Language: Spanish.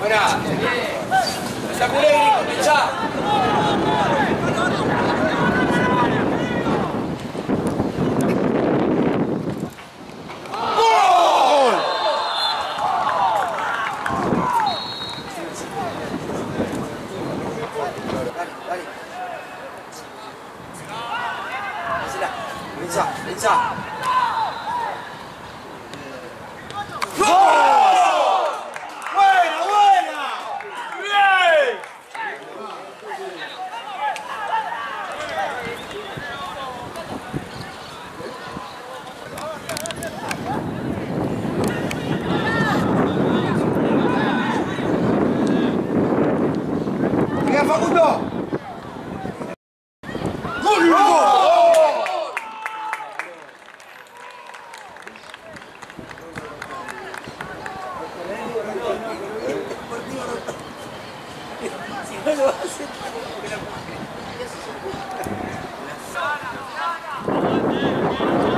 Buena. Grito, pensá. Dale, dale. ¡Buena, buena! ¡Bien! ¡Venga, Facundo! ¡Gol!